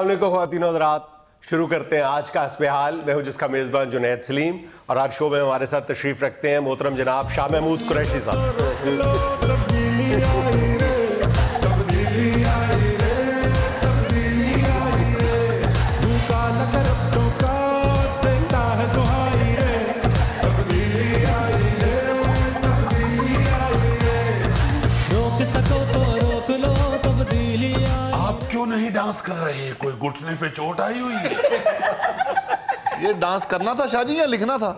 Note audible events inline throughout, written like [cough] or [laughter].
السلام علیکم، خواتین حضرات۔ شروع کرتے ہیں آج کا حسب حال۔ میں ہوں جس کا میزبان جنید سلیم اور آج شو میں ہمارے ساتھ تشریف رکھتے ہیں محترم جناب شاہ محمود قریشی صاحب۔ ڈانس کر رہے کوئی گھٹنے پہ چوٹ آئی ہوئی ہے؟ یہ ڈانس کرنا تھا شاہ جی یا لکھنا تھا؟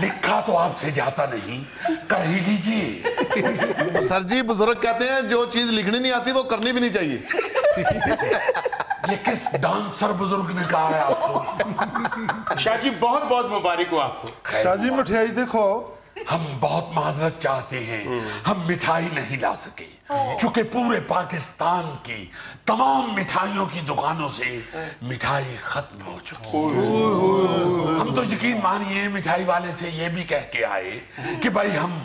لکھا تو آپ سے جاتا نہیں کر ہی لیجیے۔ سر جی بزرگ کہتے ہیں جو چیز لکھنی نہیں آتی وہ کرنی بھی نہیں چاہیے۔ یہ کس ڈانسر بزرگ نے کہا ہے آپ کو؟ شاہ جی بہت بہت مبارک ہو آپ کو۔ شاہ جی مٹھائی دیکھو۔ ہم بہت معذرت چاہتے ہیں ہم مٹھائی نہیں لا سکے۔ چونکہ پورے پاکستان کی تمام مٹھائیوں کی دکانوں سے مٹھائی ختم ہو چکی ہم تو یقین مانیے مٹھائی والے سے یہ بھی کہہ کے آئے کہ بھائی ہم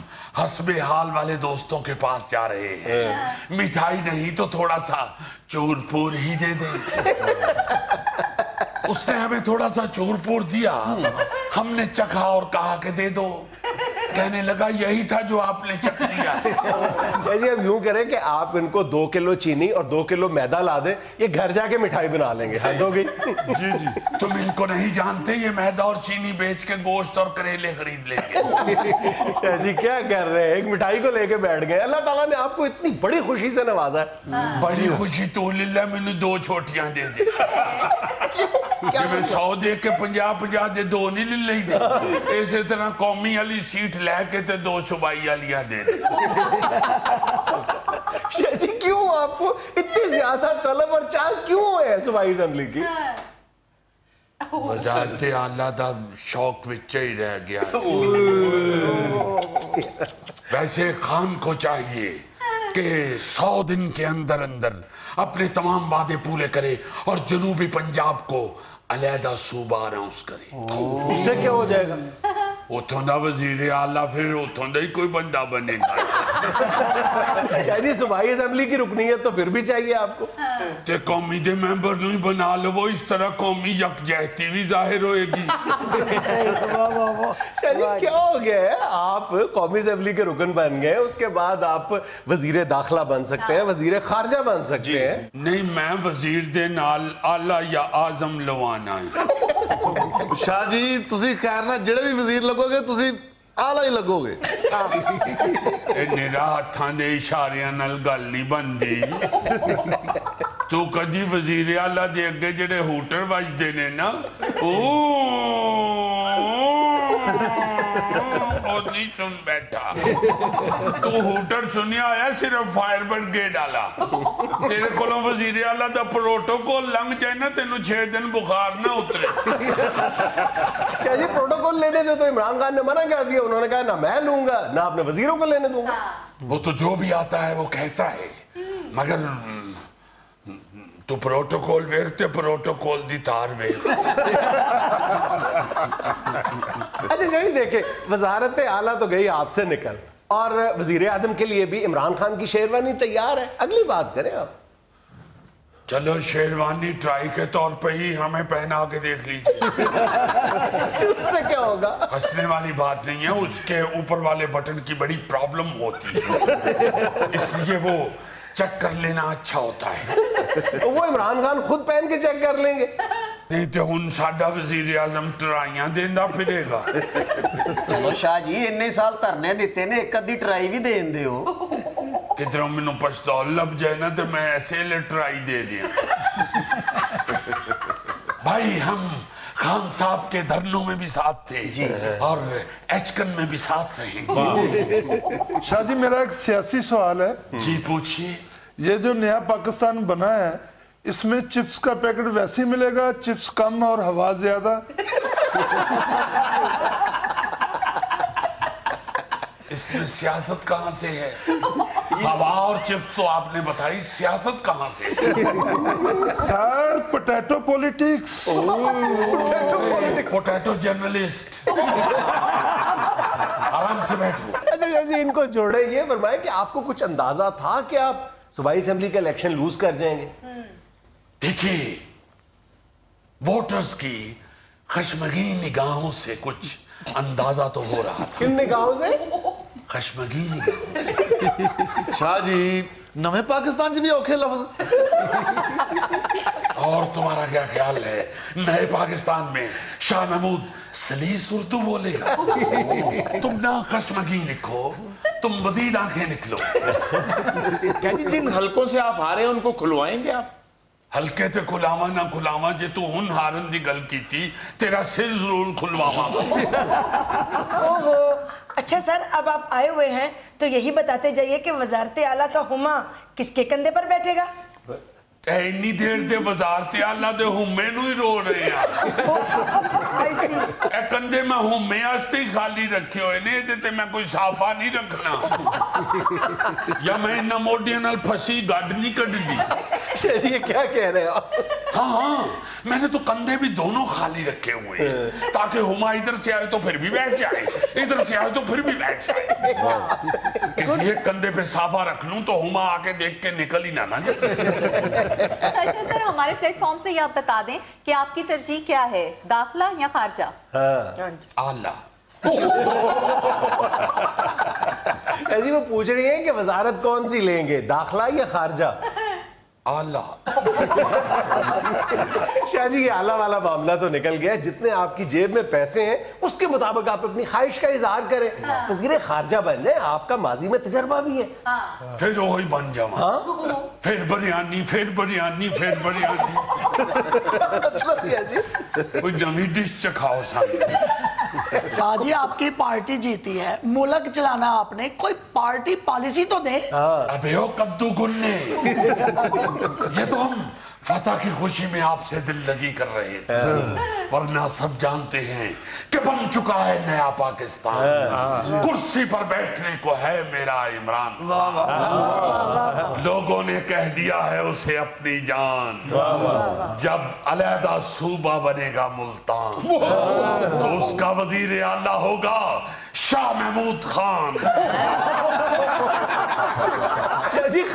حسب حال والے دوستوں کے پاس جا رہے ہیں۔ مٹھائی نہیں تو تھوڑا سا چور پور ہی دے دیں۔ اس نے ہمیں تھوڑا سا چور پور دیا۔ ہم نے چکھا اور کہا کہ دے دو۔ کہنے لگا یہی تھا جو آپ نے چکھ لیا جی اب یوں کریں کہ آپ ان کو دو کلو چینی اور دو کلو میدا لا دیں یہ گھر جا کے مٹھائی بنا لیں گے حد ہو گئی۔ جی جی۔ تم ان کو نہیں جانتے یہ میدا اور چینی بیچ کے گوشت اور کریلے خرید لیں گے۔ شاہ جی کیا کر رہے ہیں؟ ایک مٹھائی کو لے کے بیٹھ گئے۔ اللہ تعالیٰ نے آپ کو اتنی بڑی خوشی سے نوازا ہے۔ بڑی خوشی تو للہ میں نے دو چھوٹیاں دے دی کہ میں سو دے کے پنجا پنجا دے دو نہیں لے لئی دے۔ اسی طرح قومی علی سیٹ لے کے تے دو صوبائی علیاں دے دے۔ شاہ جی کیوں آپ کو اتنی زیادہ طلب اور چاہ کیوں ہے صوبائی اسمبلی کی؟ وزارت اعلیٰ دا شوق وچے ہی رہ گیا۔ ویسے خان کو چاہیے کہ سو دن کے اندر اندر اپنے تمام وعدے پورے کرے اور جنوبی پنجاب کو علیحدہ صوبہ اناؤنس کرے۔ اس سے کیا ہو جائے گا؟ اتھوں دا وزیر اعلیٰ پھر اتھوں دا ہی کوئی بندہ بنے گا شاہ جی صوبائی اسمبلی کی رکنیت تو پھر بھی چاہیے آپ کو تے قومی دے ممبر نہیں بنا لو وہ اس طرح قومی یکجہتی بھی ظاہر ہوئے گی شاہ جی کیا ہو گیا ہے آپ قومی اسمبلی کے رکن بن گئے اس کے بعد آپ وزیر داخلہ بن سکتے ہیں وزیر خارجہ بن سکتے ہیں نہیں میں وزیر دے نال آلہ یا آزم لوانا ہے شاہ جی تسی خیر نہ جڑے بھی وزیر لگو گے تسی آلہ ہی لگو گے اے نیرا ہتھاں دے اشاریاں نال گل نہیں بندی تو کدی وزیر اعلیٰ دے اگے جڑے ہوٹر وجدے نے وہ نہیں سن بیٹھا۔ تو ہوٹر سنیا آیا صرف فائر برگیڈ آلا تیرے کولوں وزیر اعلیٰ دا پروٹوکول لنگ جائے نا تینوں چھ دن بخار نہ اترے۔ شاہ جی پروٹوکول لینے سے تو عمران خان نے منع کر دیا۔ انہوں نے کہا نہ میں لوں گا نہ اپنے وزیروں کو لینے دوں گا۔ وہ تو جو بھی آتا ہے وہ کہتا ہے۔ مگر تو پروٹوکول ویکھتے پروٹوکول دی تار ویکھ۔ اچھا شاہ جی دیکھیں وزارت اعلیٰ تو گئی ہاتھ سے نکل اور وزیر اعظم کے لیے بھی عمران خان کی شیروانی تیار ہے۔ اگلی بات کریں آپ۔ چلو شیروانی ٹرائی کے طور پہ ہی ہمیں پہنا کے دیکھ لیجیے اس سے کیا ہوگا؟ ہنسنے والی بات نہیں ہے اس کے اوپر والے بٹن کی بڑی پرابلم ہوتی ہے۔ اس لیے وہ چیک کر لینا اچھا ہوتا ہے۔ [laughs] وہ عمران خان خود پہن کے چیک کر لیں گے۔ نہیں تو ہن ساڈا وزیر اعظم ٹرائیاں دیندا پھرے گا۔ چلو شاہ جی اننے سال ترنے دیتے نے ایک ادھی ٹرائی بھی دین دے دیو۔ کدھروں مینوں پچھتول لب جائے نا تو میں ایسے لے ٹرائی دے دیا۔ [laughs] بھائی ہم خان صاحب کے دھرنوں میں بھی ساتھ تھے جی۔ اور ایچکن میں بھی ساتھ رہیں گے۔ شاہ جی میرا ایک سیاسی سوال ہے۔ جی پوچھئے۔ یہ جو نیا پاکستان بنا ہے اس میں چپس کا پیکٹ ویسے ہی ملے گا چپس کم اور ہوا زیادہ؟ اس میں سیاست کہاں سے ہے؟ ہوا اور چپس تو آپ نے بتائی سیاست کہاں سے؟ Sir potato politics potato journalist آرام سے بیٹھو۔ اچھا جیسے ان کو جوڑے یہ فرمائے کہ آپ کو کچھ اندازہ تھا کہ آپ صوبائی اسمبلی کا الیکشن لوز کر جائیں گے؟ خشمگین شاہ جی نوے پاکستان جی بھی اوکھے لفظ اور تمہارا کیا خیال ہے نئے پاکستان میں شاہ محمود سلیس اردو بولے گا تم نہ کشمگی لکھو تم بدید آنکھیں نکلو کیا جی جن حلقوں سے آپ آ رہے ہیں ان کو کھلوائیں گے آپ حلقے تے کھلاوا نہ کھلاوا جے تو ہن ہارن دی گل کی کیتی تیرا سر ضرور کھلواوا اچھا سر، اب آپ آئے ہوئے ہیں تو یہی بتاتے جائیے کہ وزارت اعلیٰ کا ہما کس کے کندھے پر بیٹھے گا؟ اینی دیر دے وزارت اللہ دے ہمیں نو ہی رو رہے ہیں اے کندے میں ہمیں آستے ہی خالی رکھے ہوئے نہیں دیتے میں کوئی صافہ نہیں رکھنا یا میں انہا موڈی نال پھسی گاڑ نہیں کٹ دی شہر یہ کیا کہہ رہے ہو ہاں ہاں میں نے تو کندے بھی دونوں خالی رکھے ہوئے ہیں تاکہ ہما ادھر سے آئے تو پھر بھی بیٹھ جائے ادھر سے آئے تو پھر بھی بیٹھ جائے کسی ایک کندے پہ صافہ رکھ لوں تو ہما آکے دیکھ کے نکل ہی نہ نہ جائے اچھا سر ہمارے پلیٹ فارم سے یہ آپ بتا دیں کہ آپ کی ترجیح کیا ہے داخلہ یا خارجہ؟ ہاں۔ ہاں جی۔ آلہ ایسی [laughs] یعنی وہ پوچھ رہی ہیں کہ وزارت کون سی لیں گے داخلہ یا خارجہ؟ [laughs] آلہ شاہ جی یہ آلہ والا معاملہ تو نکل گیا۔ ہے جتنے آپ کی جیب میں پیسے ہیں اس کے مطابق آپ اپنی خواہش کا اظہار کریں۔ ہاں۔ وزیر خارجہ بن جائیں آپ کا ماضی میں تجربہ بھی ہے۔ ہاں۔ پھر وہی بن جا جاؤں ہاں۔ پھر بریانی پھر بریانی پھر بریانی۔ [laughs] اچھا، مطلب کیا جی۔ کوئی نمی ڈش چکھاؤ سامنے۔ جی آپ کی پارٹی جیتی ہے ملک چلانا آپ نے کوئی پارٹی پالیسی تو دیں ابیو کدو گننے یہ تو ہم فتح کی خوشی میں آپ سے دل لگی کر رہے تھے۔ ورنہ سب جانتے ہیں کہ بن چکا ہے نیا پاکستان۔ کرسی پر بیٹھنے کو ہے میرا عمران لوگوں نے کہہ دیا ہے اسے اپنی جان۔ جب علیحدہ صوبہ بنے گا ملتان تو اس کا وزیر اعلیٰ ہوگا شاہ محمود خان۔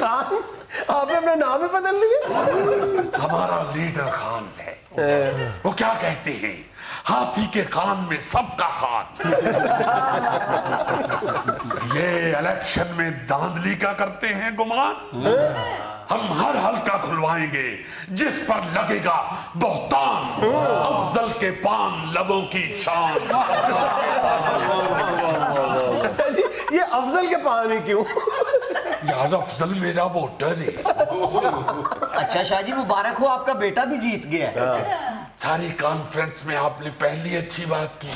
خان۔ آپ نے اپنا نام بدل لیا؟ ہمارا لیڈر خان ہے۔ وہ کیا کہتے ہیں؟ ہاتھی کے خان میں سب کا خان۔ یہ الیکشن میں داندلی کا کرتے ہیں گمان۔ ہم ہر حلقہ کھلوائیں گے جس پر لگے گا بہتان۔ افضل کے پان لبوں کی شان۔ اچھا، یہ افضل کے پان ہی کیوں؟ یار افضل میرا ووٹر ہے اچھا شاہ جی مبارک ہو آپ کا بیٹا بھی جیت گیا ہے۔ ہاں۔ ساری کانفرنس میں آپ نے پہلی اچھی بات کی۔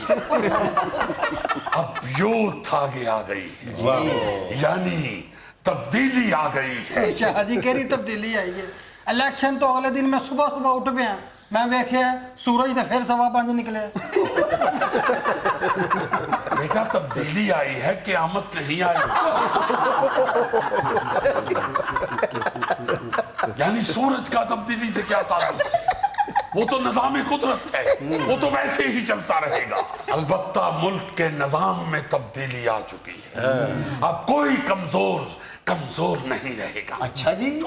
اب یوتھ آگے آگئی گئی۔ جی۔ یعنی تبدیلی آگئی ہے۔ شاہ جی کہہ رہی تبدیلی آئی ہے۔ الیکشن تو اگلے دن میں صبح صبح اٹھ پیا۔ میں ویکھیا سورج تے پھر سوا پانچ نکلے بیٹا تبدیلی آئی ہے، قیامت نہیں آئی یعنی سورج کا تبدیلی سے کیا تعلق؟ وہ تو نظام قدرت ہے، وہ تو ویسے ہی چلتا رہے گا۔ البتہ ملک کے نظام میں تبدیلی آ چکی ہے۔ اب کوئی کمزور کمزور نہیں رہے گا۔ اچھا جی۔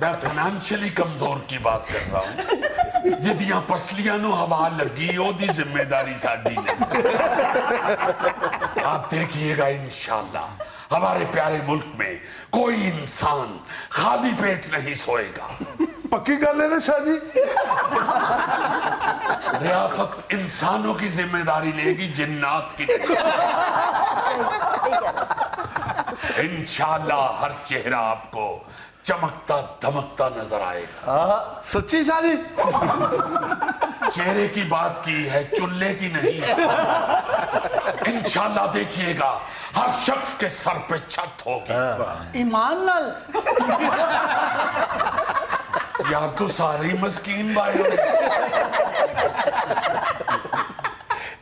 میں فائنانشلی کمزور کی بات کر رہا ہوں۔ جدیاں پسلیاں نو ہوا لگی او دی ذمہ داری ساڑی نے آپ دیکھیے گا انشاءاللہ ہمارے پیارے ملک میں کوئی انسان خالی پیٹ نہیں سوئے گا۔ پکی گل ہے نا شاہ جی؟ ریاست انسانوں کی ذمہ داری لے گی جنات کی۔ انشاءاللہ ہر چہرہ آپ کو چمکتا دمکتا نظر آئے گا۔ ہاں، سچی شادی چہرے کی بات کی ہے چلے کی نہیں۔ انشاءاللہ دیکھیے گا ہر شخص کے سر پہ چھت ہوگی۔ ہاں۔ ایمان نل یار تو سارے مسکین بھائی ہو۔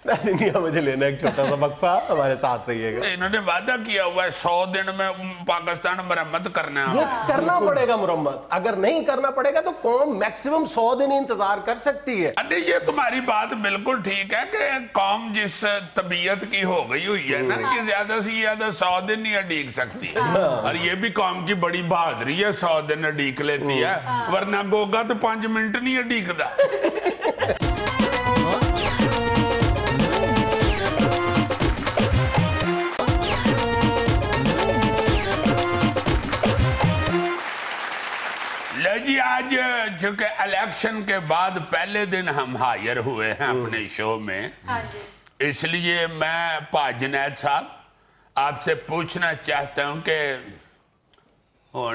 ناظرین یہاں مجھے لینا ایک چھوٹا سا وقفہ ہمارے ساتھ رہیے گا۔ انہوں نے وعدہ کیا ہوا ہے سو دن میں پاکستان مرمت کرنا ہے۔ یہ کرنا پڑے گا مرمت۔ اگر نہیں کرنا پڑے گا تو قوم میکسیمم سو دن انتظار کر سکتی ہے۔ انہیں یہ تمہاری بات بالکل ٹھیک ہے کہ قوم جس طبیعت کی ہو گئی ہوئی ہے نا ہاں۔ یہ زیادہ سے زیادہ سو دن ہی اڈیک سکتی ہے۔ ہاں۔ اور یہ بھی قوم کی بڑی بہادری ہے سو دن اڈیک لیتی ہے۔ ہاں۔ ورنہ گوگا تو پانچ منٹ نہیں اڈیک دا [laughs] چونکہ الیکشن کے بعد پہلے دن ہم ہائر ہوئے ہیں اپنے ہاں جی۔ شو میں۔ ہاں جی۔ اس لیے میں پا جنید صاحب آپ سے پوچھنا چاہتا ہوں کہ ہوں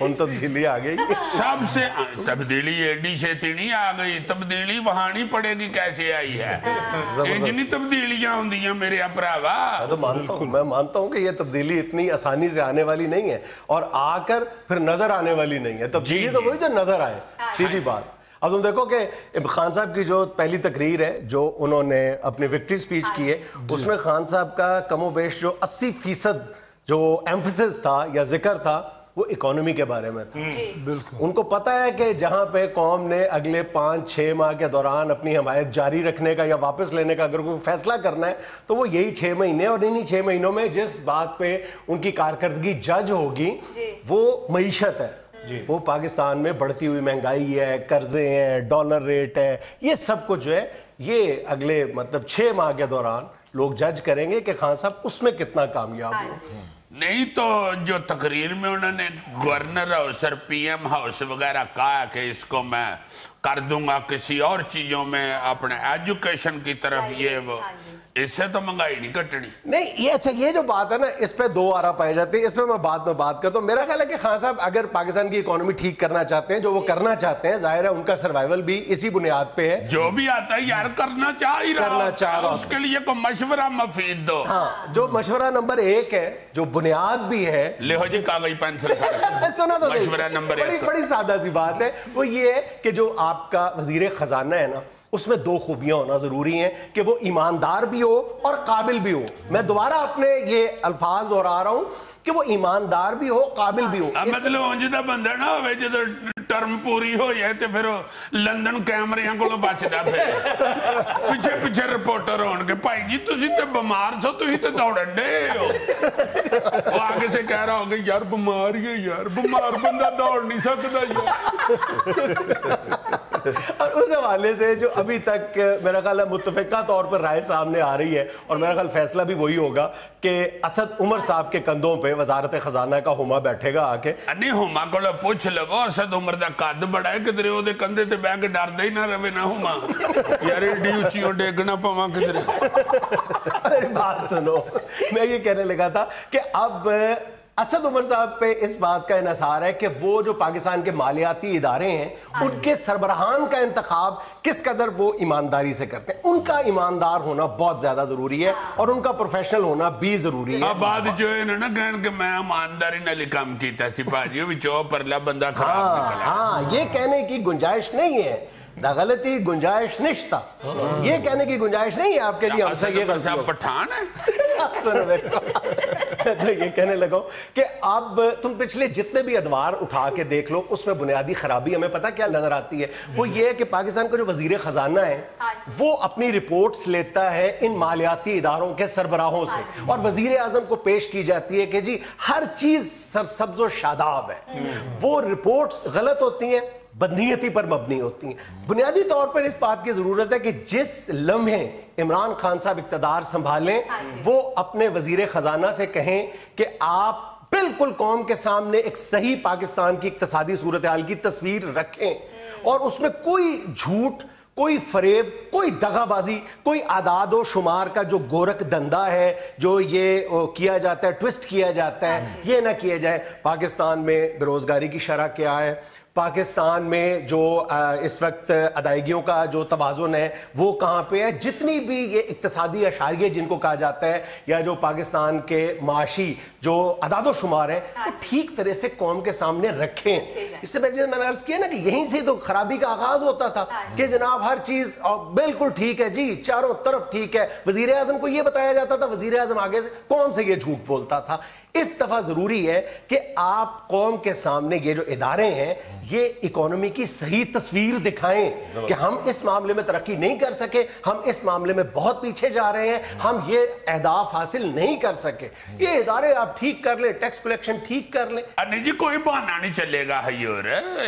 ہن تبدیلی آ گئی۔ سب سے تبدیلی ایڈی شیتنی آ گئی تبدیلی وہانی پڑے گی کیسے آئی ہے؟ ہاں۔ اتنی تبدیلیاں ہوں میرے اپراوا۔ میں مانتا ہوں کہ یہ تبدیلی اتنی آسانی سے آنے والی نہیں ہے اور آ کر پھر نظر آنے والی نہیں ہے۔ تبدیلی جی، تو جی۔ وہی جو نظر آئے ہاں۔ سیدھی بات۔ اب تم دیکھو کہ خان صاحب کی جو پہلی تقریر ہے جو انہوں نے اپنی وکٹری سپیچ کی ہے ہاں۔ اس میں خان صاحب کا کم و بیش جو اسی فیصد جو ایمفیسز تھا یا ذکر تھا وہ اکانومی کے بارے میں تھا۔ ہاں۔ جی۔ بالکل۔ ان کو پتا ہے کہ جہاں پہ قوم نے اگلے پانچ چھ ماہ کے دوران اپنی حمایت جاری رکھنے کا یا واپس لینے کا اگر کوئی فیصلہ کرنا ہے تو وہ یہی چھ مہینے اور انہی چھ مہینوں میں جس بات پہ ان کی کارکردگی جج ہوگی جی۔ وہ معیشت ہے۔ جی۔ وہ پاکستان میں بڑھتی ہوئی مہنگائی ہے قرضے ہیں ڈالر ریٹ ہے یہ سب کچھ ہے یہ اگلے مطلب چھ ماہ کے دوران لوگ جج کریں گے کہ خان صاحب اس میں کتنا کامیاب ہو۔ ہاں جی۔ نہیں تو جو تقریر میں انہوں نے گورنر ہاؤس اور پی ایم ہاؤس وغیرہ کہا کہ اس کو میں کر دوں گا کسی اور چیزوں میں اپنے ایجوکیشن کی طرف ہاں جی، یہ وہ ہاں اس سے تو منگائی نہیں کٹنی۔ نہیں یہ اچھا یہ جو بات ہے نا اس پہ دو آرا پائے جاتے ہیں۔ اس پہ میں بات میں بات کرتا ہوں۔ میرا خیال ہے کہ خان صاحب اگر پاکستان کی اکانومی ٹھیک کرنا چاہتے ہیں جو وہ کرنا چاہتے ہیں ظاہر ہے ان کا سروائیول بھی اسی بنیاد پہ ہے۔ جو بھی آتا ہے یار کرنا چاہ ہی رہا۔ چاہ رہا۔ اس کے لیے کوئی مشورہ مفید دو۔ ہاں جو مشورہ نمبر ایک ہے جو بنیاد بھی ہے۔ لے ہو جی کاغذ پینسل [laughs] سنا تو مشورہ نمبر ایک۔ بڑی سادہ سی بات ہے۔ وہ یہ ہے کہ جو آپ کا وزیر خزانہ ہے نا اس میں دو خوبیاں ہونا ضروری ہیں کہ وہ ایماندار بھی ہو اور قابل بھی ہو۔ میں دوبارہ اپنے یہ الفاظ دوہرا رہا ہوں کہ وہ ایماندار بھی ہو قابل بھی ہو۔ مطلب انجدہ بندہ نہ ہوئے تو ٹرم پوری ہو یہ تے پھر لندن کیمریاں کو لو بچدا پھر۔ پیچھے پیچھے رپورٹر ہون کے بھائی جی تسی تے بیمار سو تسی تے دوڑن دے ہو۔ وہ آگے سے کہہ رہا ہوگا یار بیمار ہے یار بیمار بندہ دوڑ نہیں سکدا یار۔ اور اس حوالے سے جو ابھی تک میرا خیال ہے متفقہ طور پر رائے سامنے آ رہی ہے اور میرا خیال فیصلہ بھی وہی ہوگا کہ اسد عمر صاحب کے کندوں پہ وزارت خزانہ کا ہما بیٹھے گا آ کے۔ نہیں ہما کو پوچھ لو اسد عمر دا قد بڑا ہے کدھر وہ کندھے تے بیٹھ کے ڈردا ہی نہ رہے نہ ہما۔ یار ایڈی اونچیوں ڈیگنا پواں کدھر میری بات سنو میں یہ کہنے لگا تھا کہ اب اسد عمر صاحب پہ اس بات کا انحصار ہے کہ وہ جو پاکستان کے مالیاتی ادارے ہیں ہاں ان جی۔ کے سربراہان کا انتخاب کس قدر وہ ایمانداری سے کرتے ہیں؟ ان کا ایماندار ہونا بہت زیادہ ضروری ہے ہاں۔ اور ان کا پروفیشنل ہونا بھی ضروری ہے۔ بات جو ہے نا کہنے کہ میں ایمانداری نہ لکام کیتا سپاہیوں چوہ پرلا بندہ خراب ہاں، نکلا۔ ہاں یہ کہنے کی گنجائش نہیں ہے۔ دا غلطی گنجائش نشتا۔ یہ کہنے کی گنجائش نہیں ہے آپ کے لیے ہم سے یہ غلطی ہو۔ پتھان ہے [laughs] تو یہ کہنے لگا کہ اب تم پچھلے جتنے بھی ادوار اٹھا کے دیکھ لو اس میں بنیادی خرابی ہمیں پتا کیا نظر آتی ہے۔ وہ یہ ہے کہ پاکستان کا جو وزیر خزانہ ہے ہاں جی۔ وہ اپنی رپورٹس لیتا ہے ان مالیاتی اداروں کے سربراہوں سے۔ ہاں جی۔ اور وزیر اعظم کو پیش کی جاتی ہے کہ جی ہر چیز سرسبز و شاداب ہے۔ وہ رپورٹس غلط ہوتی ہیں بدنیتی پر مبنی ہوتی ہیں۔ بنیادی طور پر اس بات کی ضرورت ہے کہ جس لمحے عمران خان صاحب اقتدار سنبھالیں ہاں جی۔ وہ اپنے وزیر خزانہ سے کہیں کہ آپ بالکل قوم کے سامنے ایک صحیح پاکستان کی اقتصادی صورتحال کی تصویر رکھیں۔ ہاں۔ اور اس میں کوئی جھوٹ کوئی فریب کوئی دغا بازی کوئی اعداد و شمار کا جو گورکھ دندہ ہے جو یہ کیا جاتا ہے ٹوسٹ کیا جاتا ہے ہاں جی۔ یہ نہ کیا جائے۔ پاکستان میں بروزگاری کی شرح کیا ہے؟ پاکستان میں جو اس وقت ادائیگیوں کا جو توازن ہے وہ کہاں پہ ہے؟ جتنی بھی یہ اقتصادی اشاریہ جن کو کہا جاتا ہے یا جو پاکستان کے معاشی جو اداد و شمار ہیں وہ ٹھیک طرح سے قوم کے سامنے رکھیں۔ اس سے پہلے میں نے عرض کیا نا کہ یہیں سے تو خرابی کا آغاز ہوتا تھا ہاں جی۔ کہ جناب ہر چیز بالکل ٹھیک ہے جی چاروں طرف ٹھیک ہے۔ وزیر اعظم کو یہ بتایا جاتا تھا وزیر اعظم آگے قوم سے یہ جھوٹ بولتا تھا۔ اس دفعہ ضروری ہے کہ آپ قوم کے سامنے یہ جو ادارے ہیں یہ اکانومی کی صحیح تصویر دکھائیں کہ ہم اس معاملے میں ترقی نہیں کر سکے ہم اس معاملے میں بہت پیچھے جا رہے ہیں ہم یہ اہداف حاصل نہیں کر سکے۔ یہ ادارے آپ ٹھیک کر لیں ٹیکس کلیکشن ٹھیک کر لیں۔ نہیں جی کوئی بہانا نہیں چلے گا حیور۔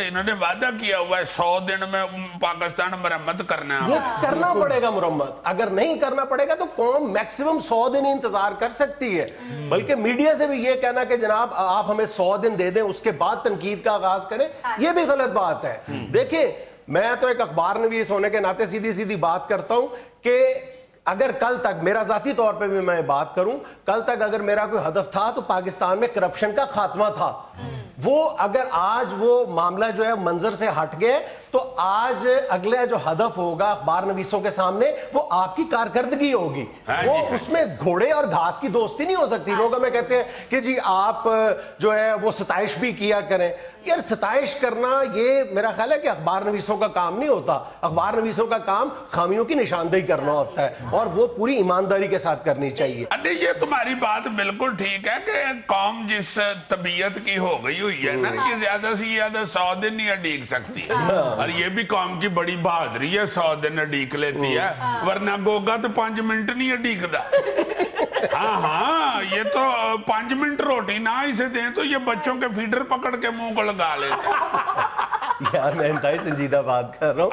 انہوں نے وعدہ کیا ہوا ہے سو دن میں پاکستان مرمت کرنا یہ کرنا پڑے گا مرمت۔ اگر نہیں کرنا پڑے گا تو قوم میکسیمم سو دن انتظار کر سکتی ہے۔ بلکہ میڈیا سے بھی یہ کہنا کہ جناب آپ ہمیں سو دن دے دیں اس کے بعد تنقید کا آغاز کریں یہ بھی غلط بات ہے۔ دیکھیں میں تو ایک اخبار نویس ہونے کے ناطے سیدھی سیدھی بات کرتا ہوں کہ اگر کل تک میرا ذاتی طور پہ بھی میں بات کروں کل تک اگر میرا کوئی ہدف تھا تو پاکستان میں کرپشن کا خاتمہ تھا۔ وہ اگر آج وہ معاملہ جو ہے منظر سے ہٹ گئے تو آج اگلا جو ہدف ہوگا اخبار نویسوں کے سامنے وہ آپ کی کارکردگی ہوگی۔ ہاں وہ جی، ہاں اس میں گھوڑے اور گھاس کی دوستی نہیں ہو سکتی۔ لوگ ہمیں کہتے ہیں کہ جی آپ جو ہے وہ ستائش بھی کیا کریں۔ یار ستائش کرنا یہ میرا خیال ہے کہ اخبار نویسوں کا کام نہیں ہوتا۔ اخبار نویسوں کا کام خامیوں کی نشاندہی کرنا ہوتا ہے اور وہ پوری ایمانداری کے ساتھ کرنی چاہیے۔ یہ تمہاری بات بالکل ٹھیک ہے کہ قوم جس طبیعت کی ہو گئی ہوئی ہے نا یہ زیادہ سے زیادہ سو دن نہیں اڈیک سکتی۔ اور یہ بھی قوم کی بڑی بہادری ہے سو دن اڈیک لیتی ہے۔ ورنہ گوگا تو پانچ منٹ نہیں اڈیک دا ہاں ہاں یہ تو پانچ منٹ روٹی نہ اسے دیں تو یہ بچوں کے فیڈر پکڑ کے منہ کو لگا لیتے۔ یار میں انتہائی سنجیدہ بات کر رہا ہوں۔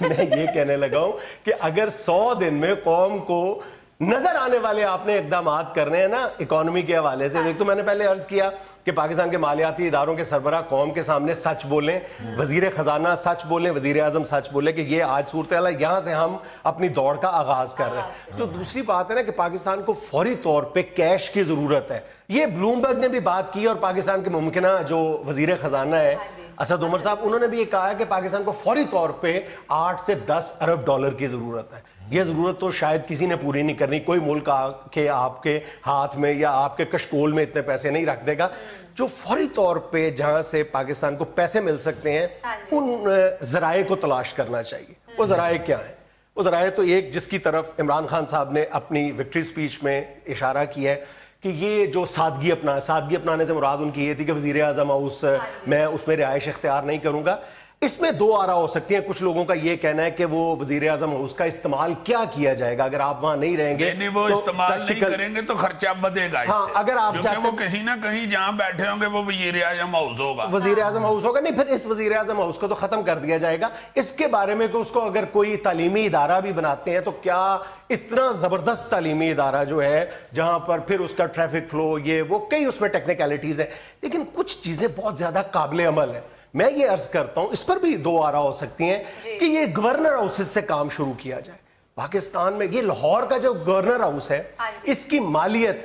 میں یہ کہنے لگا ہوں کہ اگر سو دن میں قوم کو نظر آنے والے آپ نے اقدامات کرنے ہیں نا اکانومی کے حوالے سے دیکھ تو میں نے پہلے عرض کیا کہ پاکستان کے مالیاتی اداروں کے سربراہ قوم کے سامنے سچ بولیں وزیر خزانہ سچ بولیں وزیر اعظم سچ بولیں کہ یہ آج صورتحال ہے یہاں سے ہم اپنی دوڑ کا آغاز کر رہے ہیں۔ تو دوسری بات ہے نا کہ پاکستان کو فوری طور پہ کیش کی ضرورت ہے۔ یہ بلومبرگ نے بھی بات کی اور پاکستان کے ممکنہ جو وزیر خزانہ ہے اسد عمر صاحب انہوں نے بھی یہ کہا ہے کہ پاکستان کو فوری طور پہ آٹھ سے دس ارب ڈالر کی ضرورت ہے۔ یہ ضرورت تو شاید کسی نے پوری نہیں کرنی۔ کوئی ملک آ کے آپ کے ہاتھ میں یا آپ کے کشکول میں اتنے پیسے نہیں رکھ دے گا۔ جو فوری طور پہ جہاں سے پاکستان کو پیسے مل سکتے ہیں ان ذرائع کو تلاش کرنا چاہیے۔ وہ ذرائع کیا ہیں؟ وہ ذرائع تو ایک جس کی طرف عمران خان صاحب نے اپنی وکٹری سپیچ میں اشارہ کیا ہے کہ یہ جو سادگی اپنا سادگی اپنانے سے مراد ان کی یہ تھی کہ وزیر اعظم ہاؤس میں اس میں رہائش اختیار نہیں کروں گا۔ اس میں دو آرا ہو سکتی ہیں۔ کچھ لوگوں کا یہ کہنا ہے کہ وہ وزیر اعظم ہاؤس کا استعمال کیا کیا جائے گا؟ اگر آپ وہاں نہیں رہیں گے نہیں وہ استعمال نہیں کریں گے تو خرچہ بدے گا اس ہاں، سے۔ اگر آپ چاہتے- وہ کسی نہ کہیں جہاں بیٹھے ہوں گے وہ وزیر اعظم ہاؤس ہوگا۔ وزیر اعظم ہاؤس ہوگا۔ نہیں پھر اس وزیر اعظم ہاؤس کو تو ختم کر دیا جائے گا۔ اس کے بارے میں کہ اس کو اگر کوئی تعلیمی ادارہ بھی بناتے ہیں تو کیا اتنا زبردست تعلیمی ادارہ جو ہے جہاں پر پھر اس کا ٹریفک فلو یہ وہ کئی اس میں ٹیکنیکلٹیز ہیں۔ لیکن کچھ چیزیں بہت زیادہ قابل عمل ہیں۔ میں یہ عرض کرتا ہوں اس پر بھی دو آرا ہو سکتی ہیں کہ یہ گورنر ہاؤسز سے کام شروع کیا جائے۔ پاکستان میں یہ لاہور کا جو گورنر ہاؤس ہے اس کی مالیت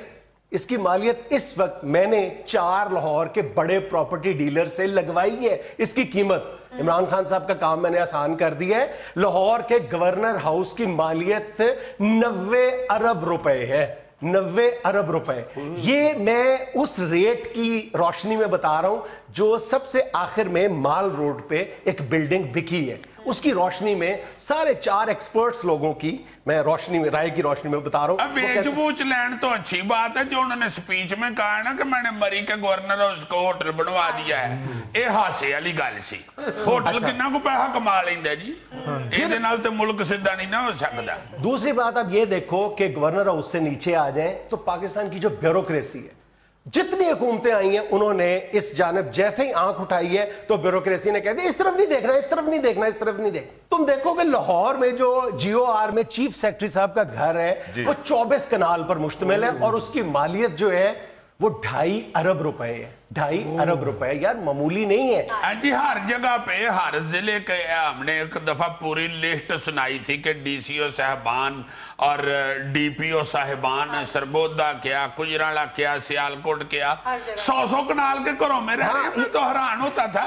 اس کی مالیت اس وقت میں نے چار لاہور کے بڑے پراپرٹی ڈیلر سے لگوائی ہے۔ اس کی قیمت۔ عمران خان صاحب کا کام میں نے آسان کر دیا ہے۔ لاہور کے گورنر ہاؤس کی مالیت نوے ارب روپے ہے۔ نوے ارب روپے۔ یہ میں اس ریٹ کی روشنی میں بتا رہا ہوں جو سب سے آخر میں مال روڈ پہ ایک بلڈنگ بکی ہے۔ اس کی روشنی میں سارے چار ایکسپرٹس لوگوں کی میں روشنی میں رائے کی روشنی میں بتا رہا ہوں۔ بیچ کہتے- بوچ لین تو اچھی بات ہے جو انہوں نے سپیچ میں کہا ہے نا کہ میں نے مری کے گورنر ہاؤس کو ہوٹل بنوا دیا ہے۔ اے ہاسے والی گل سی۔ ہوٹل کنا کو پیسہ کما لیندا جی؟ یہ نال تے ملک سیدھا نہیں نہ ہو سکدا۔ دوسری بات اب یہ دیکھو کہ گورنر ہاؤس سے نیچے آ جائیں تو پاکستان کی جو بیوروکریسی ہے جتنی حکومتیں آئی ہیں انہوں نے اس جانب جیسے ہی آنکھ اٹھائی ہے تو بیوروکریسی نے کہہ دیا اس طرف نہیں دیکھنا اس طرف نہیں دیکھنا اس طرف نہیں دیکھنا تم دیکھو کہ لاہور میں جو جیو آر میں چیف سیکٹری صاحب کا گھر ہے جی۔ وہ چوبیس کنال پر مشتمل ہے اور اس کی مالیت جو ہے وہ ڈھائی ارب روپے ہے ڈھائی ارب روپے یار معمولی نہیں ہے۔ جی ہر جگہ پہ ہر ضلع کے ہم نے ایک دفعہ پوری لسٹ سنائی تھی کہ ڈی سی او صاحبان اور ڈی پی او صاحبان ہاں۔ سربودا کیا کجرالا کیا سیالکوٹ کیا۔ سو سو کنال کے کروں میں رہے ہاں، میں تو حیران ہوتا تھا۔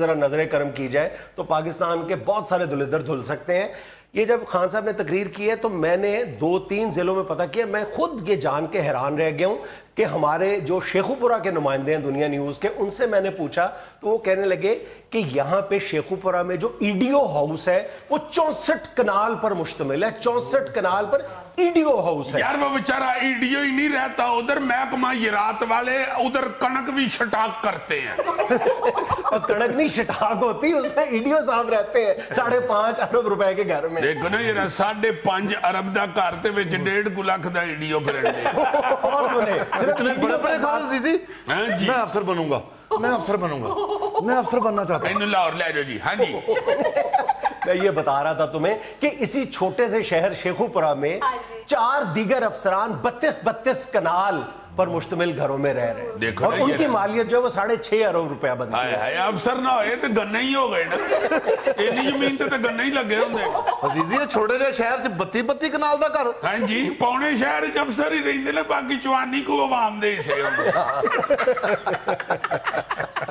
ذرا نظر کرم کی جائے تو پاکستان کے بہت سارے دلدر دھل سکتے ہیں۔ یہ جب خان صاحب نے تقریر کی ہے تو میں نے دو تین ضلعوں میں پتہ کیا، میں خود یہ جان کے حیران رہ گیا ہوں کہ ہمارے جو شیخو پورا کے نمائندے ہیں دنیا نیوز کے، ان سے میں نے پوچھا تو وہ کہنے لگے کہ یہاں پہ شیخو پورا میں جو ایڈیو ہاؤس ہے، وہ چونسٹھ کنال پر مشتمل ہے، چونسٹھ کنال پر ایڈیو ہاؤس ہے یار وہ بچارہ ایڈیو ہی نہیں رہتا ادھر محکمہ یہ رات والے ادھر کنک بھی شٹاک کرتے ہیں کنک نہیں شٹاک ہوتی اس میں ایڈیو صاحب رہتے ہیں ساڑھے پانچ ارب روپے کے گھر میں دیکھو نا یہ رہا ساڑھے پانچ ارب دا کارتے وچ ڈیڑھ گلاک دا ایڈیو پھرنڈے اتنے بڑے بڑے کھانا سیسی میں افسر بنوں گا میں افسر بنوں گا میں افسر بننا چاہتا ہوں اللہ اور لے جی ہاں جی میں یہ بتا رہا تھا تمہیں کہ اسی چھوٹے سے شہر شیخو پورا میں چار دیگر افسران بتیس بتیس کنال پر مشتمل گھروں میں رہ رہے ہیں۔ اور ان کی مالیت جو ہے وہ ساڑھے چھے ارو روپیہ بنتی ہے۔ افسر نہ ہوئے تو گنہ ہی ہو گئے نا۔ اینی جمین تو گنہ ہی لگ گئے ہوں ہوندے۔ عزیزی یہ چھوڑے جائے شہر چھے 32 32 کنال دا گھر۔ ہاں جی پونے شہر چھے افسر ہی رہی دے لے باقی چوانی کو عوام دے حصے ہوندے۔ [laughs]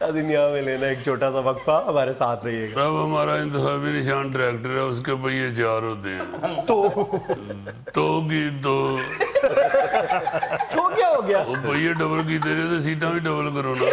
دنیا میں لینا ایک چھوٹا سا وقفہ ہمارے ساتھ رہیے گا۔ رب ہمارا انتخابی نشان ٹریکٹر ہے اس کے پہیے چار ہوتے ہیں تو؟ تو کی تو۔ تو کیا ہو گیا؟ وہ پہیے ڈبل کی رہے تو سیٹاں بھی ڈبل کرو نا۔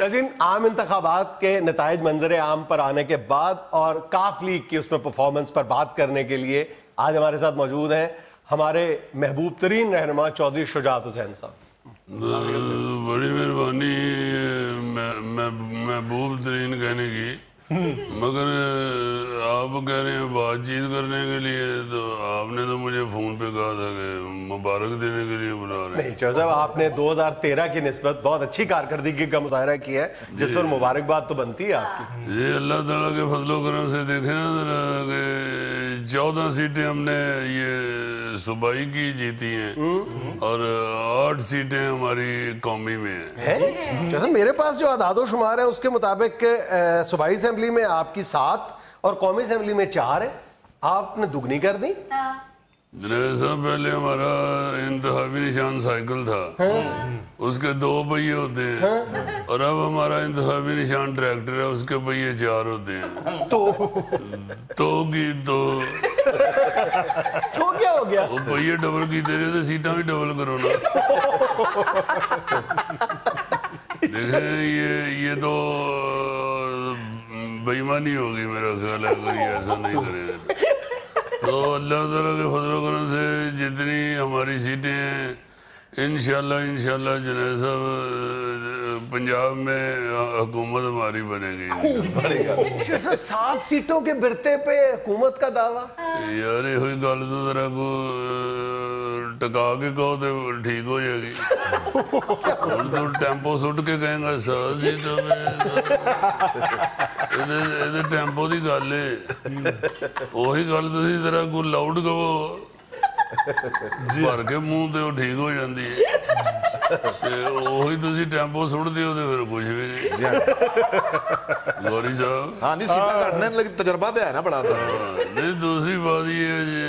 ناظرین عام انتخابات کے نتائج منظر عام پر آنے کے بعد اور کاف لیگ کی اس میں پرفارمنس پر بات کرنے کے لیے آج ہمارے ساتھ موجود ہیں ہمارے محبوب ترین رہنما چودھری شجاعت حسین صاحب۔ بڑی مہربانی محبوب ترین کہنے کی۔ مگر آپ کہہ رہے ہیں بات چیت کرنے کے لیے تو آپ نے تو مجھے فون پہ کہا تھا کہ مبارک دینے کے لیے بلا رہے ہیں۔ نہیں آپ نے دو ہزار تیرہ کی نسبت بہت اچھی کارکردگی کا مظاہرہ کیا ہے جس جی۔ پر مبارکباد تو بنتی ہے آپ کی۔ یہ اللہ تعالیٰ کے فضل و کرم سے دیکھیں نا ذرا کہ چودہ سیٹیں ہم نے یہ صوبائی کی جیتی ہیں۔ اور آٹھ سیٹیں ہماری قومی میں ہیں۔ میرے پاس جو اعداد و شمار ہیں اس کے مطابق صوبائی اسمبلی میں آپ کی سات اور قومی اسمبلی میں چار ہیں آپ نے دگنی کر دی؟ ہاں۔ جنید صاحب پہلے ہمارا انتخابی نشان سائیکل تھا۔ ہاں۔ اس کے دو پہیے ہوتے ہیں۔ ہاں۔ اور اب ہمارا انتخابی نشان ٹریکٹر ہے اس کے پہیے چار ہوتے ہیں۔ تو؟ تو کی تو۔ تو کیا ہو گیا؟ وہ پہیے ڈبل کی تیرے تھے سیٹاں بھی ڈبل کرو نا۔ دیکھیں یہ تو بےمانی ہوگی میرا خیال ہے، کوئی ایسا نہیں کرے گا۔ تو اللہ تعالیٰ کے فضل و کرم سے جتنی ہماری سیٹیں ہیں انشاءاللہ انشاءاللہ جنید صاحب پنجاب میں حکومت ہماری بنے گی سات سیٹوں کے برتے پہ حکومت کا دعویٰ۔ یار ہوئی گل ذرا کو ٹکا کے کہو تو ٹھیک ہو جائے گی۔ ہم تو ٹیمپو سٹ کے کہیں گا سات سیٹوں میں۔ ٹیمپو دی گل ہے۔ [laughs] وہی گل ذرا کو لاؤڈ کہو۔ ਭਰ ਕੇ ਮੂੰਹ ਤੇ ਉਹ ਠੀਕ ਹੋ ਜਾਂਦੀ ਹੈ ਤੇ ਉਹੀ ਤੁਸੀਂ ਟੈਂਪੋ ਸੁੱਟਦੇ ਹੋ ਤੇ ਫਿਰ ਕੁਝ ਵੀ ਨਹੀਂ। ਜੀ ਹਾਂ। ਗੋਰੀ ਸਾਹਿਬ। ਹਾਂ ਨਹੀਂ ਸੀਟਾਂ ਘਟਣੇ ਲੱਗ ਤਜਰਬਾ ਤੇ ਹੈ ਨਾ ਬੜਾ। ਨਹੀਂ ਦੂਸਰੀ ਬਾਤ ਇਹ ਜੇ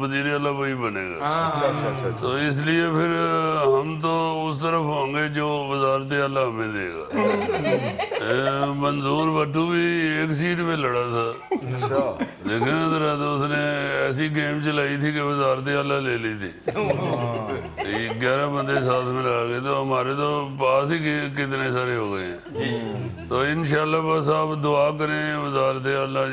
وزیر اللہ وہی بنے گا۔ ہاں۔ اچھا، اچھا، اچھا، تو اس لیے پھر ہم تو اس طرف ہوں گے جو وزارت اللہ ہمیں دے گا۔ [laughs] منظور بٹو بھی ایک سیٹ میں لڑا تھا۔ دیکھیں نا ذرا تو اس نے ایسی گیم چلائی تھی کہ وزارت اللہ لے لی تھی۔ [laughs] گیارہ بندے ساتھ میں لگا گئے تو ہمارے تو پاس ہی کتنے سارے ہو گئے ہیں۔ جی۔ تو انشاءاللہ بس آپ دعا کریں وزارت اللہ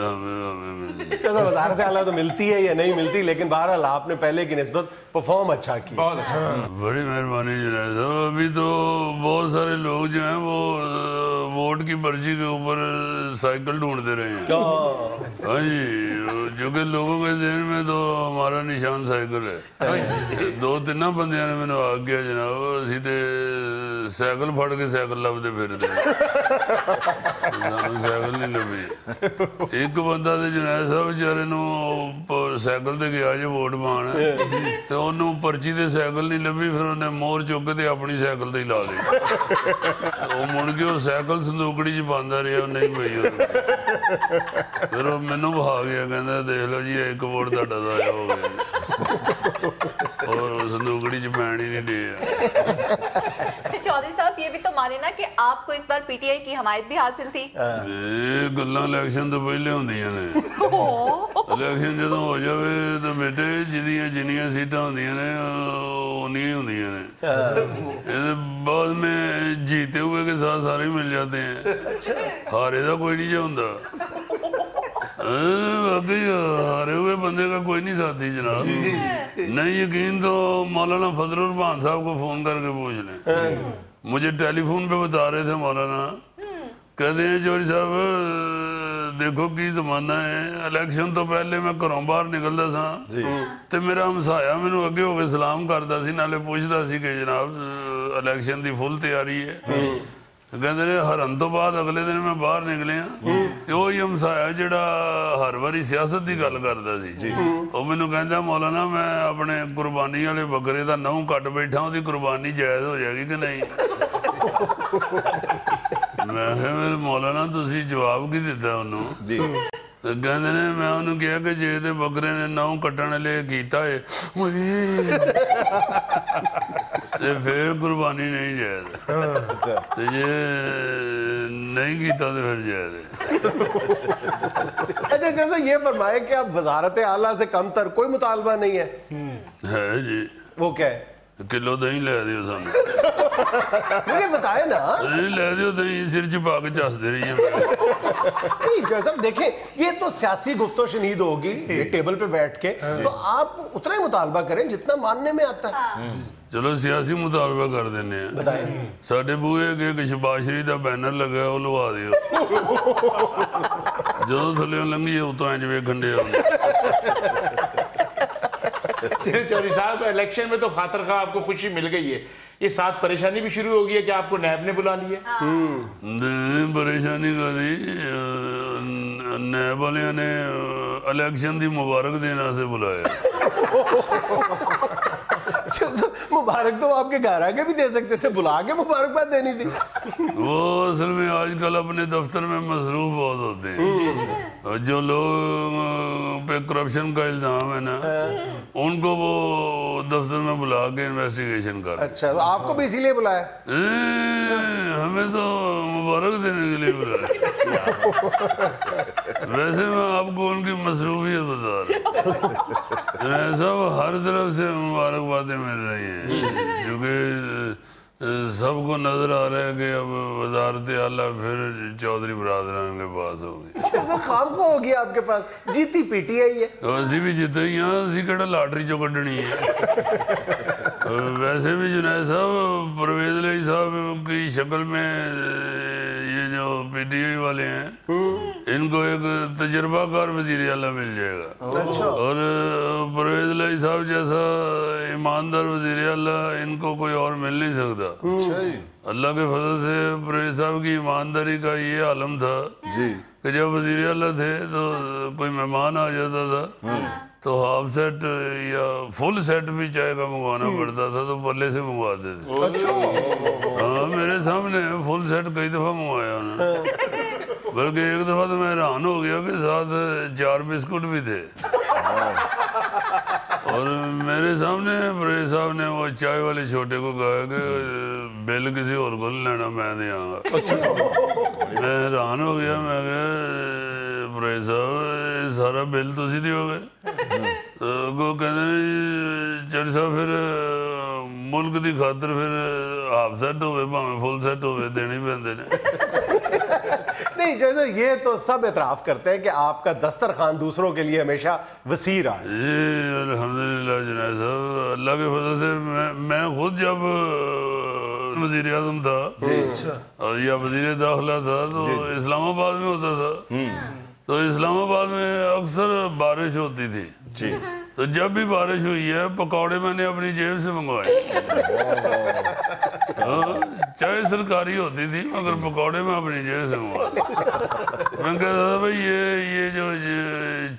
ہمیں ہمیں چلو وزارت اعلیٰ تو ملتی ہے یا نہیں ملتی لیکن بہرحال آپ نے پہلے کی نسبت پرفارم اچھا کی۔ اچھا۔ بڑی مہربانی جنید ابھی تو بہت سارے لوگ جو ہیں وہ ووٹ کی پرچی کے اوپر سائیکل ڈھونڈتے رہے ہیں۔ ہاں جی جو کہ لوگوں کے ذہن میں تو ہمارا نشان سائیکل ہے۔ ہاں جی۔ دو تین بندیاں نے میں نے آگ کیا جناب سیدھے سائیکل پھڑ کے سائیکل لبتے پھر دے [laughs] سائیکل نہیں لبی۔ ایک بندہ تو جنید صاحب ਸਾਨੂੰ ਸਾਈਕਲ ਨਹੀਂ ਲੱਭੀ ਵਿਚਾਰੇ ਨੂੰ ਸਾਈਕਲ ਤੇ ਗਿਆ ਜੇ ਵੋਟ ਪਾਣ ਤੇ ਉਹਨੂੰ ਪਰਚੀ ਤੇ ਸਾਈਕਲ ਨਹੀਂ ਲੱਭੀ, ਫਿਰ ਉਹਨੇ ਮੋਹਰ ਚੁੱਕ ਕੇ ਤੇ ਆਪਣੀ ਸਾਈਕਲ ਤੇ ਹੀ ਲਾ ਲਈ। ਉਹ ਮੁੜ ਕੇ ਉਹ ਸਾਈਕਲ ਸੰਦੂਕੜੀ 'ਚ ਪਾਉਂਦਾ ਰਿਹਾ ਉਹ ਨਹੀਂ ਪਈ ਫਿਰ ਉਹ ਮੈਨੂੰ ਬਹਾ ਗਿਆ, ਕਹਿੰਦਾ, ਦੇਖ ਲਓ ਜੀ, ਇੱਕ ਵੋਟ ਤੁਹਾਡਾ ਜ਼ਾਇਆ ਹੋ ਗਿਆ سوال ہے نا کہ آپ کو اس بار پی ٹی آئی کی حمایت بھی حاصل تھی اے گلاں الیکشن تو پہلے ہوں ہوندیاں نے الیکشن جدوں ہو جاوے تو بیٹے جدیاں جنیاں سیٹاں ہوندیاں نے انہی ہوں ہوندیاں نے بعد میں جیتے ہوئے کے ساتھ سارے مل جاتے ہیں ہارے دا کوئی نہیں جاؤں دا باقی ہارے ہوئے بندے کا کوئی نہیں ساتھی جناب نہیں یقین تو مولانا فضل الرحمان صاحب کو فون کر کے پوچھ لیں مجھے ٹیلی فون پہ بتا رہے تھے مولانا۔ کہتے ہیں چوری صاحب دیکھو کی زمانہ ہے۔ الیکشن تو پہلے میں گھروں باہر نکلتا سا جی۔ تو میرا ہمسایا مینوں اگے ہو کے سلام کرتا سی نالے پوچھتا سی کہ جناب الیکشن دی فل تیاری ہے۔ ਕਹਿੰਦੇ ਨੇ ਹਰਨ ਤੋਂ ਬਾਅਦ ਅਗਲੇ ਦਿਨ ਮੈਂ ਬਾਹਰ ਨਿਕਲਿਆ। ਤੇ ਉਹ ਹੀ ਹਮਸਾਇਆ ਜਿਹੜਾ ਹਰ ਵਾਰੀ ਸਿਆਸਤ ਦੀ ਗੱਲ ਕਰਦਾ ਸੀ। ਉਹ ਮੈਨੂੰ ਕਹਿੰਦਾ ਮੌਲਾਨਾ ਮੈਂ ਆਪਣੇ ਕੁਰਬਾਨੀ ਵਾਲੇ ਬੱਕਰੇ ਦਾ ਨਹੁੰ ਕੱਟ ਬੈਠਾ ਉਹਦੀ ਕੁਰਬਾਨੀ ਜਾਇਜ਼ ਹੋ ਜਾਏਗੀ ਕਿ ਨਹੀਂ? ਮੈਂ ਕਿਹਾ ਮੇਰੇ ਮੌਲਾਨਾ ਤੁਸੀਂ ਜਵਾਬ ਕੀ ਦਿੱਤਾ ਉਹਨੂੰ? ਜੀ। ਕਹਿੰਦੇ ਨੇ ਮੈਂ ਉਹਨੂੰ ਕਿਹਾ ਕਿ ਜੇ ਤੇ ਬੱਕਰੇ ਨੇ ਨਹੁੰ ਕੱਟਣ ਲਈ ਕੀਤਾ ਏ تے پھر قربانی نہیں جائے دے تے جے نہیں کیتا تے پھر جائے دے اچھا چیز یہ فرمائے کہ آپ وزارت اعلیٰ سے کم تر کوئی مطالبہ نہیں ہے ہے جی وہ کیا ہے کلو دہی لے دیو ਸਾਨੂੰ مجھے بتائے نا۔ لے دیو دہی سر چپا کے چاس دے رہی ہے۔ نہیں جو صاحب دیکھیں یہ تو سیاسی گفت و شنید ہوگی یہ ٹیبل پہ بیٹھ کے۔ ہاں۔ تو آپ اتنا ہی مطالبہ کریں جتنا ماننے میں آتا ہے۔ ہاں۔ چلو سیاسی مطالبہ کر دینے ہیں۔ ساڑھے بوئے کے ایک شباشری تا بینر لگا ہے وہ ਲੱਗਾ ਉਹ ਲਵਾ ਦਿਓ ਜਦੋਂ ਥੱਲੇ ਲੰਘੀਏ ਉਤੋਂ جو ایک گھنڈے ہوں جی، چوری صاحب الیکشن میں تو خاطر خواہ آپ کو خوشی مل گئی ہے۔ یہ ساتھ پریشانی بھی شروع ہوگی ہے کہ آپ کو نیب نے بلا لی ہے پریشانی کا نیب والے نے الیکشن دی مبارک دینا سے بلایا۔ [laughs] مبارک تو آپ کے گھر آگے بھی دے سکتے تھے بلا کے مبارک بات دینی تھی۔ وہ اصل میں آج کل اپنے دفتر میں مصروف بہت ہوتے ہیں۔ جو لوگ پہ کرپشن کا الزام ہے نا ہاں۔ ان کو وہ دفتر میں بلا کے انویسٹیگیشن کر اچھا تو آپ کو بھی اسی لیے بلایا؟ ہاں، ہمیں تو مبارک دینے کے لیے بلایا۔ ویسے میں آپ کو ان کی مصروفیت بتا رہا ہوں۔ [laughs] صاحب ہر طرف سے مبارک باتیں 카메라에 저게 سب کو نظر آ رہا ہے کہ اب وزارت اعلیٰ پھر چودھری برادران کے پاس ہوگی اچھا، خام کو ہوگی آپ کے پاس۔ جیتی پی ٹی آئی ہے۔ اسی بھی جیتے یہاں اسی کڑا لاٹری جو کڈنی ہے؟ ویسے بھی جنید صاحب پرویز علیہ صاحب کی شکل میں یہ جو پی ٹی آئی والے ہیں ان کو ایک تجربہ کار وزیر اعلیٰ مل جائے گا۔ اچھا۔ اور پرویز علیہ صاحب جیسا ایماندار وزیر اعلیٰ ان کو کوئی اور مل نہیں سکتا۔ اچھا جی۔ اللہ کے فضل سے پرویز صاحب کی ایمانداری کا یہ عالم تھا جی۔ کہ جب وزیر اللہ تھے تو کوئی مہمان آ جاتا تھا ہاں۔ تو ہاف سیٹ یا فل سیٹ بھی چائے کا منگوانا پڑتا تھا تو پلے سے منگواتے تھے۔ اچھا۔ اچھا۔ ہاں میرے سامنے فل سیٹ کئی دفعہ منگوایا انہوں نے۔ بلکہ ایک دفعہ تو میں حیران ہو گیا کہ ساتھ چار بسکٹ بھی تھے۔ ہاں۔ اور میرے سامنے پریز صاحب نے وہ چائے والے چھوٹے کو کہا کہ بل کسی اور کو نہیں لینا میں دیا گا۔ میں حیران ہو گیا میں کہا پریز صاحب سارا بل تسی دیو گے اگوں کہتے ہیں چوری صاحب پھر ملک دی خاطر پھر ہاف سیٹ ہوئے بھاویں فل سیٹ ہوئے دینی پیندے نے نہیں جیسے یہ تو سب اعتراف کرتے ہیں کہ آپ کا دسترخوان دوسروں کے لیے ہمیشہ وسیع رہا ہے۔ جی الحمدللہ جناب صاحب اللہ کے فضل سے میں میں خود جب وزیر اعظم تھا اور یا وزیر داخلہ تھا تو اسلام آباد میں ہوتا تھا۔ تو اسلام آباد میں اکثر بارش ہوتی تھی۔ جی۔ تو جب بھی بارش ہوئی ہے پکوڑے میں نے اپنی جیب سے منگوائے۔ ہاں، چائے سرکاری ہوتی تھی مگر پکوڑے میں اپنی جیب سے منگوائے۔ میں کہتا تھا بھائی یہ یہ جو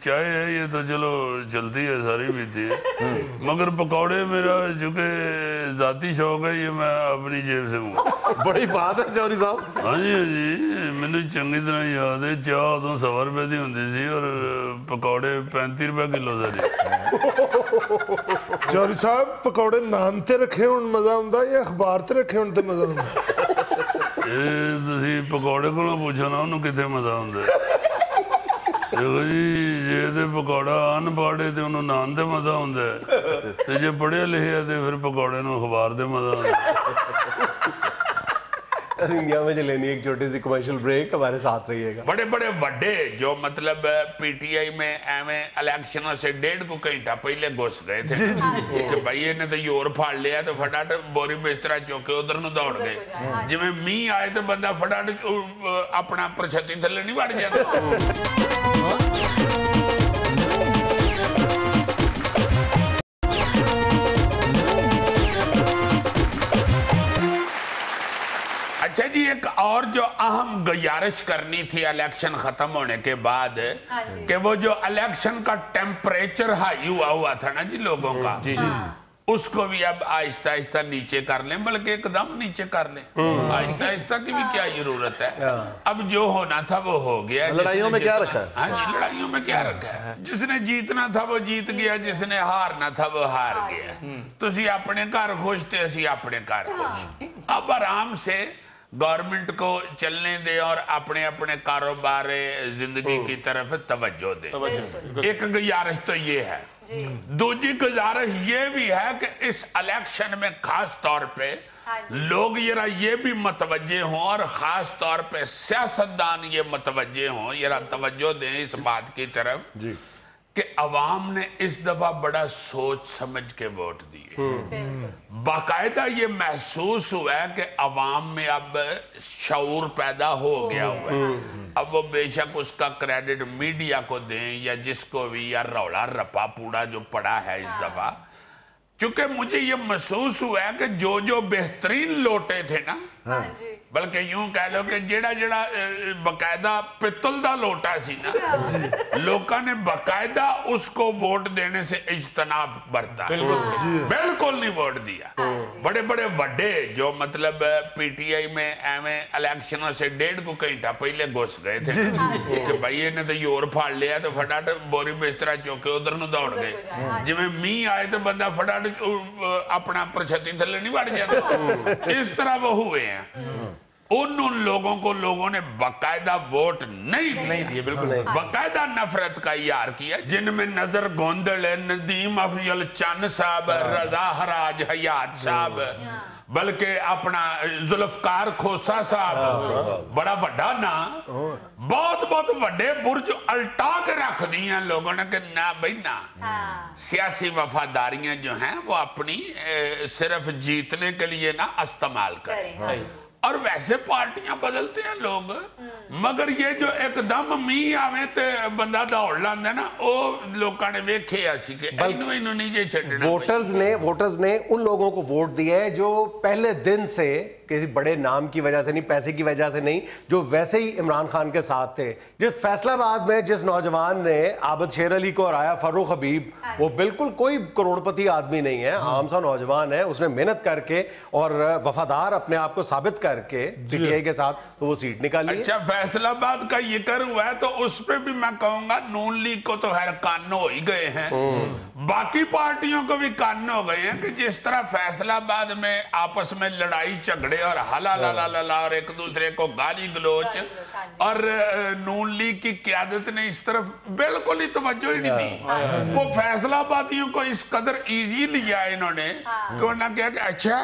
چائے ہے یہ تو چلو چلتی ہے ساری پیتی ہے۔ مگر پکوڑے میرا چونکہ ذاتی شوق ہے یہ میں اپنی جیب سے منگوا بڑی بات ہے چوری صاحب۔ ہاں جی ہاں جی۔ مینو چنگی طرح یاد ہے چاہ ادو سوا روپے کی ہوتی سی اور پکوڑے پینتی روپے کلو ਲਓ ਜੀ ਜੌਰੀ ਸਾਹਿਬ ਪਕੌੜੇ ਨਾਨ ਤੇ ਰੱਖੇ ਹੁਣ ਮਜ਼ਾ ਆਉਂਦਾ ਜਾਂ ਅਖਬਾਰ ਤੇ ਰੱਖੇ ਹੁਣ ਤੇ ਮਜ਼ਾ ਆਉਂਦਾ? ਇਹ ਤੁਸੀਂ ਪਕੌੜੇ ਕੋਲੋਂ ਪੁੱਛਣਾ ਨਾ ਉਹਨੂੰ ਕਿੱਥੇ ਮਜ਼ਾ ਆਉਂਦਾ? ਦੇਖੋ ਜੀ ਜੇ ਤੇ ਪਕੌੜਾ ਅਨਪੜ੍ਹੇ ਤੇ ਉਹਨੂੰ ਨਾਨ ਤੇ ਮਜ਼ਾ ਆਉਂਦਾ ਤੇ ਜੇ ਪੜਿਆ ਲਿਖਿਆ ਤੇ ਫਿਰ ਪਕੌੜੇ ਨੂੰ ਅਖਬਾਰ ਤੇ ਮਜ਼ਾ ਆਉਂਦਾ انڈیا میں چلے ایک چھوٹی سی کمرشل بریک ہمارے ساتھ رہیے گا۔ بڑے بڑے وڈے جو مطلب پی ٹی آئی میں ایویں الیکشنوں سے ڈیڑھ کو گھنٹہ پہلے گھس گئے تھے۔ جی، جی، جی۔ کہ بھائی یہ تو یور پھاڑ لیا تو فٹاٹ بوری بسترا چوکے ادھر دوڑ گئے جی میں می آئے تو بندہ فٹاٹ اپنا پرچھتی تھلے نہیں بڑھ جاتا۔ اچھا جی ایک اور جو اہم گزارش کرنی تھی الیکشن ختم ہونے کے بعد ہاں جی۔ کہ وہ جو الیکشن کا ٹیمپریچر ہائی ہوا ہوا تھا نا جی لوگوں کا جی، جی۔ ہاں۔ اس کو بھی اب آہستہ آہستہ نیچے کر لیں بلکہ ایک دم نیچے کر لیں۔ ہاں۔ آہستہ آہستہ کی بھی کیا ضرورت ہے؟ اب جو ہونا تھا وہ ہو گیا۔ لڑائیوں میں کیا رکھا ہے؟ لڑائیوں میں کیا رکھا ہے؟ جس نے جیتنا تھا وہ جیت گیا جس نے ہارنا تھا وہ ہار گیا۔ تسی اپنے گھر خوش تھے اسی اپنے گھر خوش۔ اب آرام سے گورنمنٹ کو چلنے دے اور اپنے اپنے کاروبار زندگی ہاں۔ کی طرف توجہ دے۔ ایک گزارش تو یہ ہے۔ جی۔ دوجی گزارش یہ بھی ہے کہ اس الیکشن میں خاص طور پہ ہاں جی۔ لوگ یرا یہ بھی متوجہ ہوں اور خاص طور پہ سیاستدان یہ متوجہ ہوں یرا توجہ دیں اس بات کی طرف جی۔ کہ عوام نے اس دفعہ بڑا سوچ سمجھ کے ووٹ باقاعدہ یہ محسوس ہوا ہے کہ عوام میں اب شعور پیدا ہو گیا ہوا ہے۔ اب وہ بے شک اس کا کریڈٹ میڈیا کو دیں یا جس کو بھی یا رولا رپا پوڑا جو پڑا ہے اس ہاں۔ دفعہ۔ چونکہ مجھے یہ محسوس ہوا ہے کہ جو جو بہترین لوٹے تھے نا ہاں۔ ہاں جی۔ بلکہ یوں کہہ لو کہ جڑا جڑا باقاعدہ پتل دا لوٹا سی نا۔ ہاں۔ جی۔ لوکاں نے باقاعدہ اس کو ووٹ دینے سے اجتناب برتا۔ بالکل۔ جی۔ نہیں ووٹ دیا۔ بڑے بڑے وڈے جو مطلب پی ٹی آئی میں ایویں الیکشنوں سے ڈیڑھ کو کہیں گھنٹہ پہلے گھس گئے تھے۔ کہ بھائی نے تو یور پھاڑ لیا تو فٹاٹ بوری بسترا چوکے ادھر نو دوڑ گئے۔ جی میں می آئے تو بندہ فٹاٹ اپنا پرچھتی تھلے نہیں بڑھ جاتا اس طرح وہ ہوئے ہیں ان ان لوگوں کو لوگوں نے بقاعدہ ووٹ نہیں دیا بقاعدہ نفرت کا یار کیا جن میں نظر گوندل ہے ندیم افیل چند صاحب رضا حراج حیات صاحب بلکہ اپنا ذلفکار کھوسا صاحب بڑا وڈا نا بہت بہت وڈے برج الٹا کے رکھ دی ہیں لوگوں نے کہ نا بھئی نا ہاں۔ سیاسی وفاداریاں جو ہیں وہ اپنی صرف جیتنے کے لیے نا استعمال کریں۔ ہاں۔ اور ویسے پارٹیاں بدلتے ہیں لوگ مگر یہ جو ایک دم می آوے تے بندہ دوڑ لاندے نا او لوکاں نے ویکھیا سی کہ اینو اینو نہیں جے چھڈنا۔ ووٹرز نے ووٹرز نے ان لوگوں کو ووٹ دیا ہے جو پہلے دن سے کسی بڑے نام کی وجہ سے نہیں پیسے کی وجہ سے نہیں جو ویسے ہی عمران خان کے ساتھ تھے۔ جس فیصلہ باد میں جس نوجوان نے عابد شیر علی کو ہرایا فروخ حبیب وہ بالکل کوئی کروڑ پتی آدمی نہیں ہے عام سا نوجوان ہے اس نے محنت کر کے اور وفادار اپنے آپ کو ثابت کر پی ٹی آئی کے ساتھ تو وہ سیٹ نکالی اچھا فیصلہ آباد کا یہ کر ہوا ہے تو اس پہ بھی میں کہوں گا نون لیگ کو تو خیر کان ہو ہی گئے ہیں۔ باقی پارٹیوں کو بھی کان ہو گئے ہیں کہ جس طرح فیصلہ آباد میں آپس میں لڑائی جھگڑے اور ہلا لا لا لا لا اور ایک دوسرے کو گالی گلوچ اور اہ، نون لیگ کی قیادت نے اس طرف بالکل ہی توجہ ہی نہیں دی۔ وہ فیصلہ آبادیوں کو اس قدر ایزی لیا انہوں نے کہ انہوں نے کہا کہ اچھا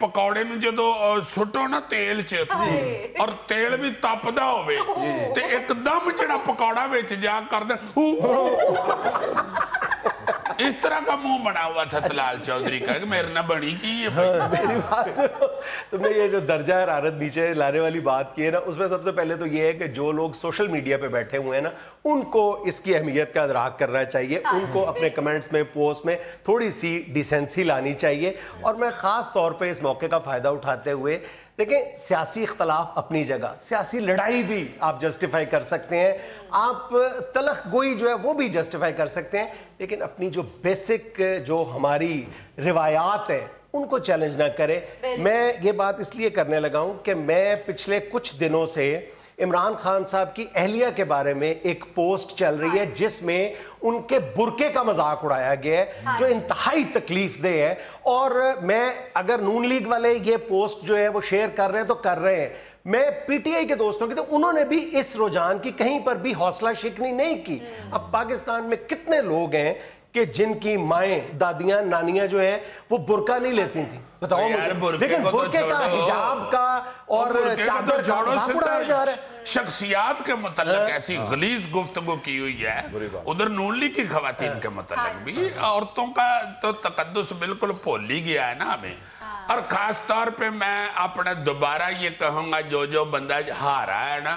ਪਕੌੜੇ ਨੂੰ ਜਦੋਂ ਸੁੱਟੋ ਨਾ ਤੇਲ 'ਚ ਔਰ ਤੇਲ ਵੀ ਤਪਦਾ ਹੋਵੇ ਤੇ ਇੱਕਦਮ ਜਿਹੜਾ ਪਕੌੜਾ ਵਿੱਚ ਜਾ ਕਰ ਦੇ اس طرح کا منہ بنا ہوا تھا تلال چودری کا کہ میرے نہ بڑی کی یہ ہاں، میری بات تم نے یہ جو درجہ حرارت نیچے لانے والی بات کی ہے نا اس میں سب سے پہلے تو یہ ہے کہ جو لوگ سوشل میڈیا پہ بیٹھے ہوئے ہیں نا ان کو اس کی اہمیت کا ادراک کرنا چاہیے۔ ہاں۔ ان کو اپنے کمنٹس میں پوسٹ میں تھوڑی سی ڈیسنسی لانی چاہیے۔ اور میں خاص طور پہ اس موقع کا فائدہ اٹھاتے ہوئے دیکھیں سیاسی اختلاف اپنی جگہ سیاسی لڑائی بھی آپ جسٹیفائی کر سکتے ہیں۔ آپ تلخ گوئی جو ہے وہ بھی جسٹیفائی کر سکتے ہیں لیکن اپنی جو بیسک جو ہماری روایات ہیں ان کو چیلنج نہ کرے میں یہ بات اس لیے کرنے لگا ہوں کہ میں پچھلے کچھ دنوں سے عمران خان صاحب کی اہلیہ کے بارے میں ایک پوسٹ چل رہی ہے ہاں۔ جس میں ان کے برکے کا مذاق اڑایا گیا ہے ہاں۔ جو انتہائی تکلیف دہ ہے۔ اور میں اگر نون لیگ والے یہ پوسٹ جو ہے وہ شیئر کر رہے ہیں تو کر رہے ہیں۔ میں پی ٹی آئی کے دوستوں کی تو انہوں نے بھی اس رجحان کی کہیں پر بھی حوصلہ شکنی نہیں کی۔ ہاں۔ اب پاکستان میں کتنے لوگ ہیں کہ جن کی مائیں دادیاں نانیاں جو ہیں وہ برکہ نہیں لیتی تھیں۔ بتاؤ مجھے۔ لیکن برکے کا حجاب کا اور چادر کا شخصیات کے متعلق ہاں۔ ایسی غلیظ گفتگو کی ہوئی ہے۔ ادھر نونلی کی خواتین کے متعلق بھی عورتوں کا تو تقدس بالکل پولی ہی گیا ہے نا ہمیں۔ ہاں۔ اور خاص طور پہ میں اپنے دوبارہ یہ کہوں گا جو جو بندہ ہارا ہے نا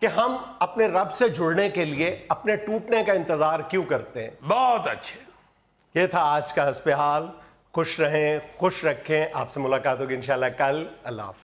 کہ ہم اپنے رب سے جڑنے کے لیے اپنے ٹوٹنے کا انتظار کیوں کرتے ہیں؟ بہت اچھے۔ یہ تھا آج کا حسب حال۔ خوش رہیں خوش رکھیں۔ آپ سے ملاقات ہوگی انشاءاللہ کل۔ اللہ حافظ۔